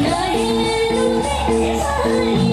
nơi nơi